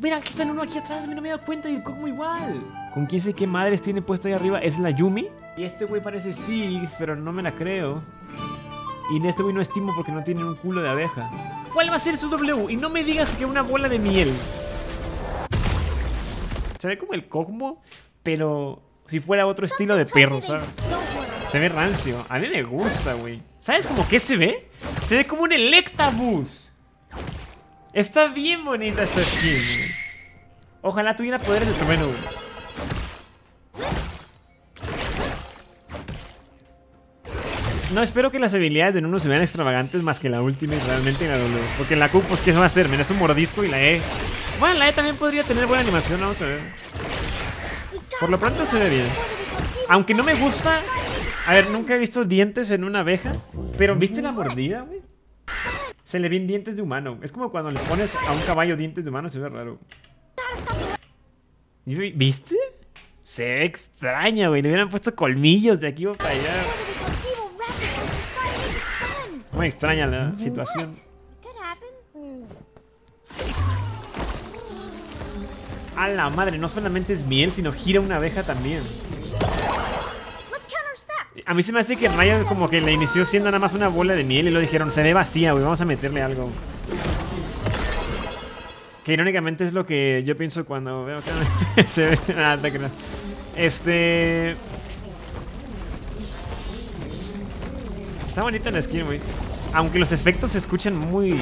Mira, aquí está uno aquí atrás, a mí no me he dado cuenta y el Cosmo igual. ¿Con quién sé qué madres tiene puesto ahí arriba? Es la Yumi. Y este güey parece Six, pero no me la creo. Y en este güey no estimo porque no tiene un culo de abeja. ¿Cuál va a ser su W? Y no me digas que una bola de miel. Se ve como el Cosmo, pero si fuera otro estilo de perro, ¿sabes? Se ve rancio. A mí me gusta, güey. ¿Sabes cómo qué se ve? Se ve como un Electabuzz. Está bien bonita esta skin. Ojalá tuviera poderes de trueno, güey. No, espero que las habilidades de Nuno se vean extravagantes más que la última y realmente la W. Porque la Q, pues, ¿qué se va a hacer? Mira, es un mordisco y la E. Bueno, la E también podría tener buena animación, vamos a ver. Por lo pronto se ve bien. Aunque no me gusta. A ver, nunca he visto dientes en una abeja. Pero ¿viste la mordida, güey? Se le ven dientes de humano. Es como cuando le pones a un caballo dientes de humano, se ve raro. ¿Viste? Se ve extraña, güey. Le hubieran puesto colmillos de aquí para allá. Muy extraña la situación. A la madre, no solamente es miel, sino gira una abeja también. A mí se me hace que Raya como que le inició siendo nada más una bola de miel y lo dijeron, se ve vacía, güey, vamos a meterle algo. Que irónicamente es lo que yo pienso cuando veo que se ve... Nada, te Este... Está bonita la skin, güey. Aunque los efectos se escuchan muy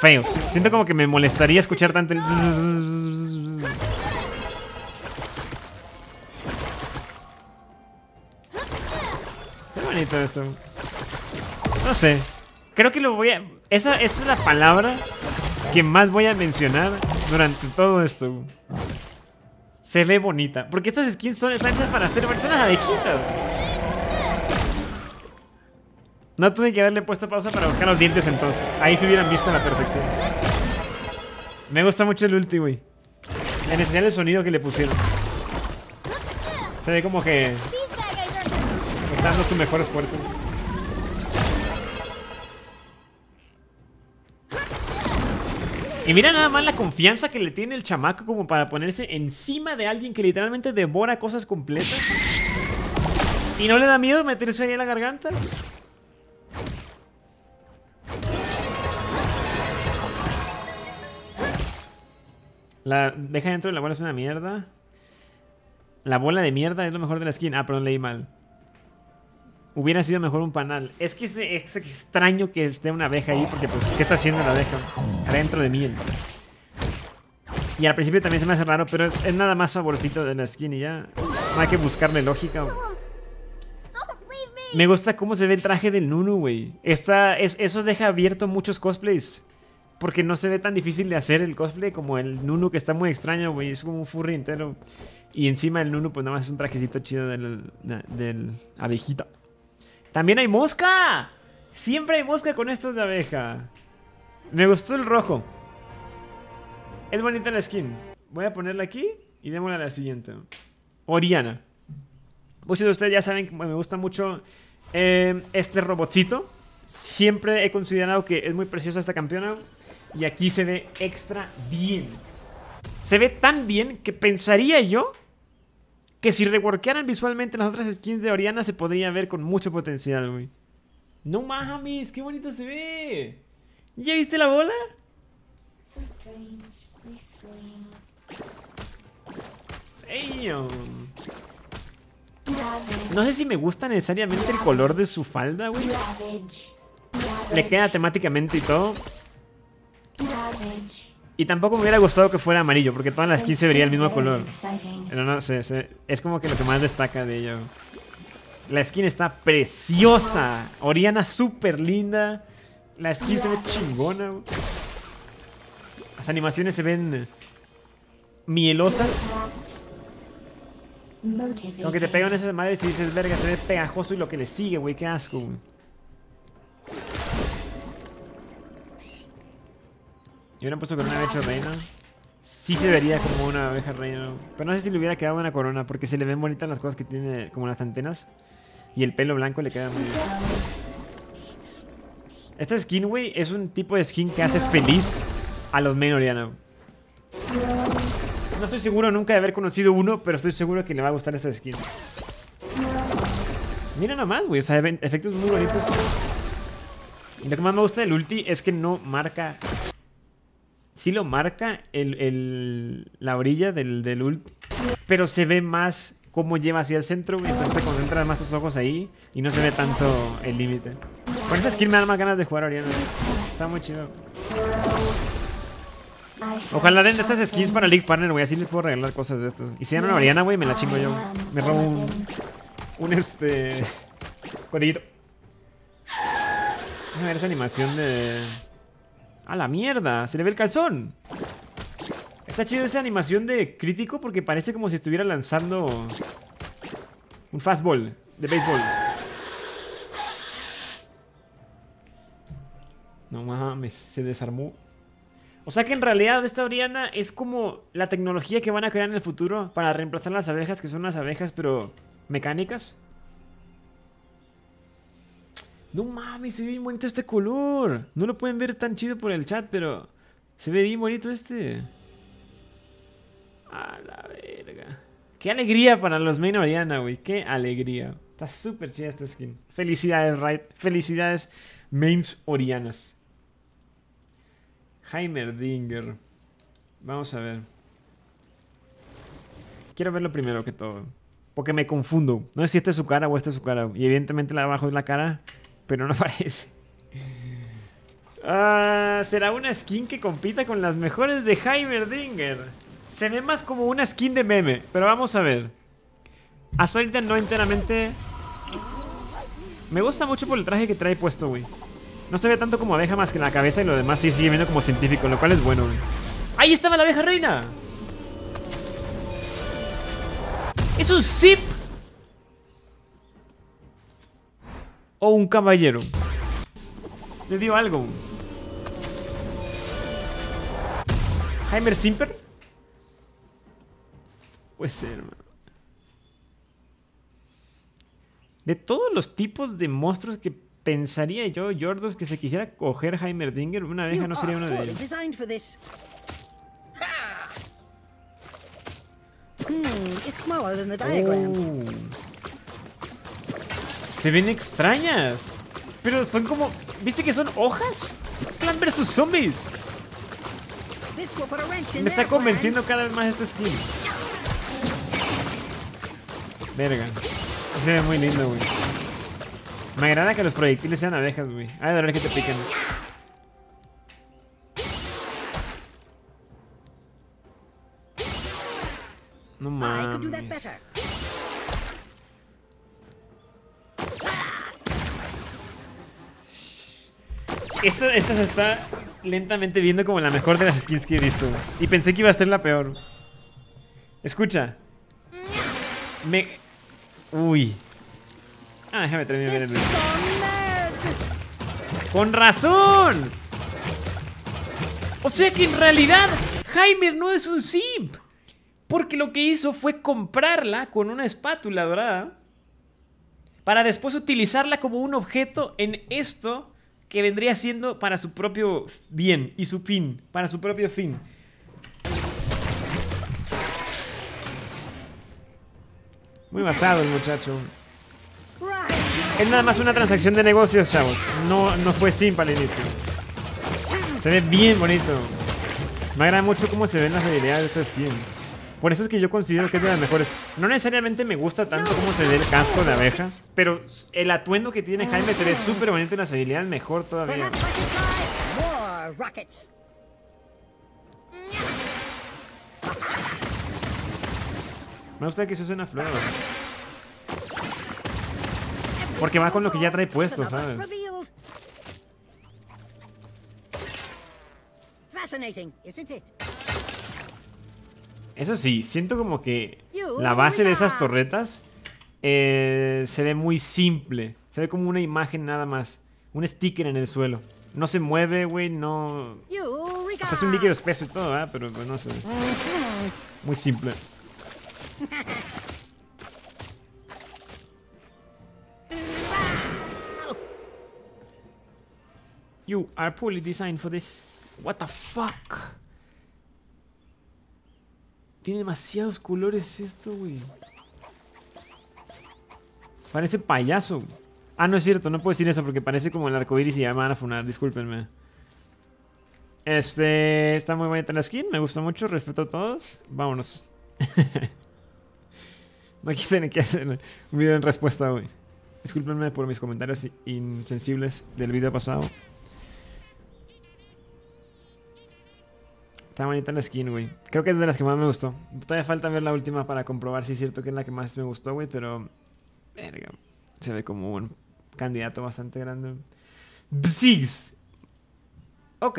feos. Siento como que me molestaría escuchar tanto el... eso. No sé. Creo que lo voy a... Esa, esa es la palabra que más voy a mencionar durante todo esto. Se ve bonita. Porque estas skins son hechas para hacer... Las abejitas. No tuve que haberle puesto pausa para buscar los dientes entonces. Ahí se hubieran visto a la perfección. Me gusta mucho el ulti, güey. En especial el sonido que le pusieron. Se ve como que... Dando su mejor esfuerzo. Y mira nada más la confianza que le tiene el chamaco como para ponerse encima de alguien que literalmente devora cosas completas. ¿Y no le da miedo meterse ahí en la garganta? La deja dentro de la bola es una mierda. La bola de mierda es lo mejor de la skin. Ah, perdón, leí mal. Hubiera sido mejor un panal. Es que es, es extraño que esté una abeja ahí porque pues, ¿qué está haciendo la abeja? Adentro de miel. Y al principio también se me hace raro, pero es, nada más favorcito de la skin y ya. No hay que buscarle lógica. Me gusta cómo se ve el traje del Nunu, güey. eso deja abierto muchos cosplays. Porque no se ve tan difícil de hacer el cosplay como el Nunu, que está muy extraño, güey. Es como un furry entero. Y encima el Nunu, pues nada más es un trajecito chido del, del abejita. ¡También hay mosca! Siempre hay mosca con estos de abeja. Me gustó el rojo. Es bonita la skin. Voy a ponerla aquí y démosla a la siguiente. Oriana. Muchos de ustedes ya saben que me gusta mucho eh, este robotcito. Siempre he considerado que es muy preciosa esta campeona. Y aquí se ve extra bien. Se ve tan bien que pensaría yo que si reworkearan visualmente las otras skins de Oriana se podría ver con mucho potencial, güey. No mames, qué bonito se ve. ¿Ya viste la bola? No sé si me gusta necesariamente el color de su falda, güey. Le queda temáticamente y todo. Y tampoco me hubiera gustado que fuera amarillo, porque todas las skins se vería el mismo color. Pero no sé, es como que lo que más destaca de ello. La skin está preciosa. Oriana súper linda. La skin se ve chingona. Las animaciones se ven mielosas. Aunque te pegan esas madres y dices, verga, se ve pegajoso y lo que le sigue, güey, qué asco, güey. Y hubieran puesto corona hecho reina. Sí se vería como una abeja reina. Pero no sé si le hubiera quedado una corona. Porque se le ven bonitas las cosas que tiene, como las antenas. Y el pelo blanco le queda muy bien. Esta skin, güey, es un tipo de skin que hace feliz a los main Oriana. No estoy seguro nunca de haber conocido uno, pero estoy seguro que le va a gustar esta skin. Mira nomás, güey, o sea, efectos muy bonitos. Y lo que más me gusta del ulti es que no marca... Sí lo marca el, la orilla del, del ulti, pero se ve más cómo lleva hacia el centro. Entonces te concentras más tus ojos ahí y no se ve tanto el límite. Con esta skin me da más ganas de jugar Oriana. Está muy chido. Ojalá den estas skins para League Partner, güey. Así les puedo regalar cosas de estos. Y si dan una Oriana, güey, me la chingo yo. Me robo un. Un este. Codiguito. A ver esa animación de. ¡A la mierda! ¡Se le ve el calzón! Está chido esa animación de crítico porque parece como si estuviera lanzando un fastball de béisbol. No mames, se desarmó. O sea que en realidad esta Oriana es como la tecnología que van a crear en el futuro para reemplazar las abejas, que son las abejas pero mecánicas. No mames, se ve bien bonito este color. No lo pueden ver tan chido por el chat, pero se ve bien bonito este. A la verga. Qué alegría para los main Oriana, güey. Qué alegría. Está súper chida esta skin. Felicidades, Right. Felicidades, mains Orianas. Heimerdinger. Vamos a ver. Quiero verlo primero que todo. Porque me confundo. No sé si esta es su cara o esta es su cara. Y evidentemente la de abajo es la cara. Pero no parece. Ah, ¿Será una skin que compita con las mejores de Heimerdinger? Se ve más como una skin de meme, pero vamos a ver. Hasta ahorita no enteramente... Me gusta mucho por el traje que trae puesto, güey. No se ve tanto como abeja más que la cabeza y lo demás sí sigue viendo como científico, lo cual es bueno, güey. ¡Ahí estaba la abeja reina! ¡Es un zip! O un caballero. Le dio algo. Heimer Simper. Puede ser, De todos los tipos de monstruos que pensaría yo, Jordos, que se quisiera coger Heimerdinger, una abeja no sería uno de ellos. Hmm, oh. Se ven extrañas. Pero son como... ¿Viste que son hojas? Es Plan tus Zombies. Me está convenciendo cada vez más este skin. Verga. se ve muy lindo, güey. Me agrada que los proyectiles sean abejas, güey. Ay, de ver que te piquen. No mames. Esta, esta se está lentamente viendo como la mejor de las skins que he visto. Y pensé que iba a ser la peor. Escucha. Me... Uy. Ah, déjame terminar el video. ¡Con razón! O sea que en realidad Heimer no es un simp. Porque lo que hizo fue comprarla con una espátula dorada. Para después utilizarla como un objeto en esto que vendría siendo para su propio bien y su fin. Para su propio fin. Muy basado el muchacho. Es nada más una transacción de negocios, chavos. No, no fue simple al inicio. Se ve bien bonito. Me agrada mucho cómo se ven las habilidades de esta skin. Por eso es que yo considero que es de las mejores. No necesariamente me gusta tanto cómo se ve el casco de abeja, pero el atuendo que tiene Jaime se ve súper bonito y las habilidades mejor todavía. Me gusta que se use una flor. Porque va con lo que ya trae puesto, ¿sabes? Eso sí, siento como que la base de esas torretas eh, se ve muy simple. Se ve como una imagen nada más. Un sticker en el suelo. No se mueve, güey, no... O sea, es un líquido espeso y todo, ¿verdad? Pero pues, no sé. Muy simple. You are poorly designed for this. What the fuck? Tiene demasiados colores esto, güey. Parece payaso. Ah, no es cierto, no puedo decir eso porque parece como el arco iris y ya me van a funar, discúlpenme. Este, está muy bonita la skin, me gusta mucho, respeto a todos. Vámonos. no quise ni que hacer un video en respuesta, güey. Discúlpenme por mis comentarios insensibles del video pasado. Está bonita la skin, güey. Creo que es de las que más me gustó. Todavía falta ver la última para comprobar si es cierto que es la que más me gustó, güey, pero... Verga. Se ve como un candidato bastante grande. Bziggs. Ok.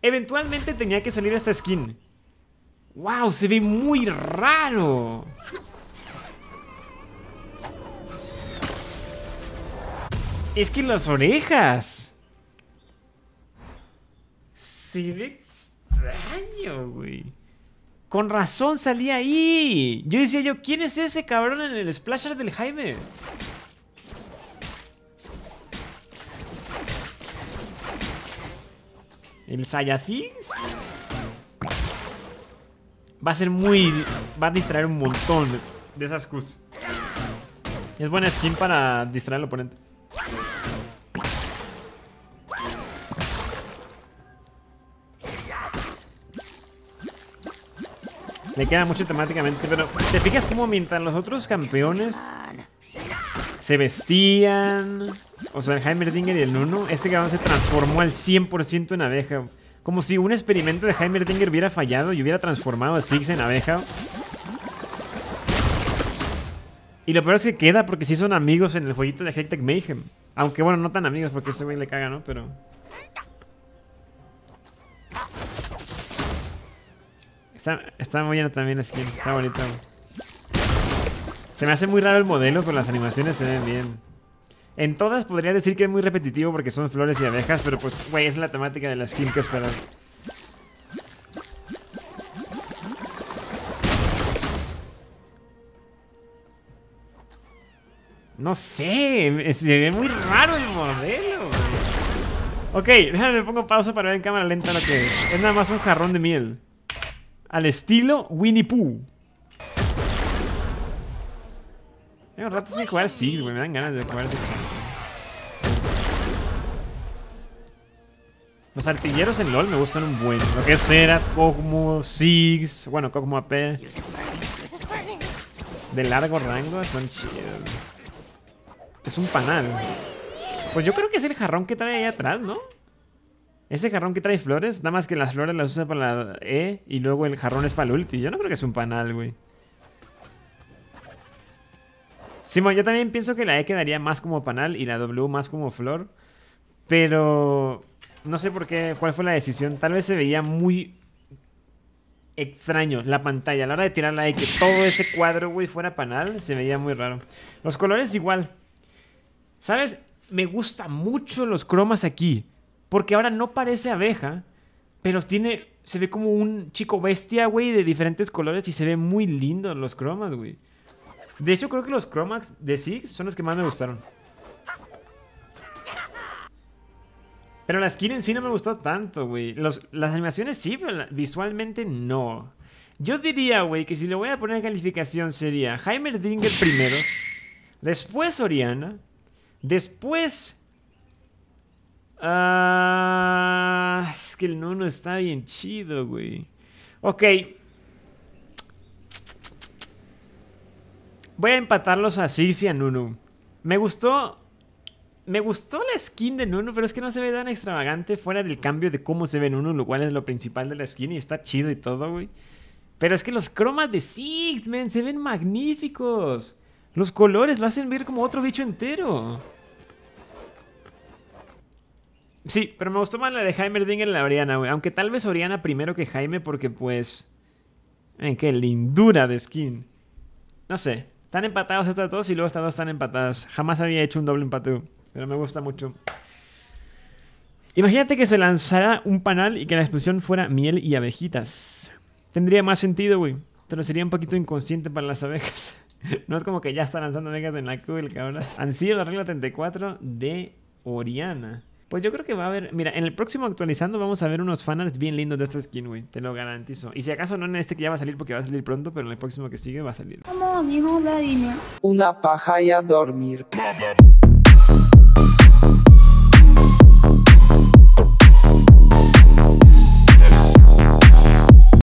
Eventualmente tenía que salir esta skin. ¡Wow! Se ve muy raro. Es que las orejas. Se ve extraño, güey. Con razón salía ahí. Yo decía yo, ¿quién es ese cabrón en el splasher del Jaime? El Saiyajin va a ser muy... Va a distraer un montón de esas Qs. Es buena skin para distraer al oponente. Le queda mucho temáticamente, pero ¿te fijas cómo mientras los otros campeones se vestían? O sea, el Heimerdinger y el Nuno, este cabrón se transformó al 100% en abeja. Como si un experimento de Heimerdinger hubiera fallado y hubiera transformado a Six en abeja. Y lo peor es que queda porque sí son amigos en el jueguito de Hectic Mayhem. Aunque bueno, no tan amigos porque este güey le caga, ¿no? Pero... Está, muy bien también la skin. Está bonito. Se me hace muy raro el modelo, pero las animaciones se ven bien. En todas podría decir que es muy repetitivo porque son flores y abejas, pero pues, güey, es la temática de la skin que esperar. No sé, se ve muy raro el modelo. Ok, déjame, me pongo pausa para ver en cámara lenta lo que es. Es nada más un jarrón de miel. Al estilo Winnie Pooh. Tengo rato sin jugar Six, güey. Me dan ganas de jugar de Los artilleros en LOL me gustan un buen. Lo que es era Cogmo, Six, bueno, Cogmo AP. De largo rango son chidos. Es un panal. Pues yo creo que es el jarrón que trae ahí atrás, ¿no? Ese jarrón que trae flores, nada más que las flores las usa para la E y luego el jarrón es para el ulti. Yo no creo que es un panal, güey. Simón, yo también pienso que la E quedaría más como panal y la W más como flor. Pero no sé por qué, cuál fue la decisión. Tal vez se veía muy extraño la pantalla. A la hora de tirar la E, que todo ese cuadro, güey, fuera panal, se veía muy raro. Los colores igual. ¿Sabes? Me gustan mucho los cromas aquí. Porque ahora no parece abeja, pero tiene. Se ve como un chico bestia, güey, de diferentes colores y se ve muy lindo los cromas, güey. De hecho, creo que los cromax de Six son los que más me gustaron. Pero la skin en sí no me gustó tanto, güey. Las animaciones sí, pero visualmente no. Yo diría, güey, que si le voy a poner calificación sería Heimerdinger primero, después Oriana, después Ah, es que el Nuno está bien chido, güey. Ok. Voy a empatarlos a Six y a Nunu. Me gustó. Me gustó la skin de Nunu, pero es que no se ve tan extravagante fuera del cambio de cómo se ve Nunu, lo cual es lo principal de la skin y está chido y todo, güey. Pero es que los cromas de Six, man, se ven magníficos. Los colores lo hacen ver como otro bicho entero. Sí, pero me gustó más la de Heimerdinger y la Oriana, güey. Aunque tal vez Oriana primero que Jaime porque pues... Eh, qué lindura de skin. No sé. Están empatados estas dos y luego estas dos están empatadas. Jamás había hecho un doble empate, pero me gusta mucho. Imagínate que se lanzara un panal y que la explosión fuera miel y abejitas. Tendría más sentido, güey. Pero sería un poquito inconsciente para las abejas. no es como que ya están lanzando abejas en la Q, cabrón. Han sido la regla 34 de Oriana. Pues yo creo que va a haber. Mira, en el próximo actualizando vamos a ver unos fanarts bien lindos de esta skin, güey. Te lo garantizo. Y si acaso no en este que ya va a salir porque va a salir pronto, pero en el próximo que sigue va a salir. Como dijo Vladimir. Una paja y a dormir.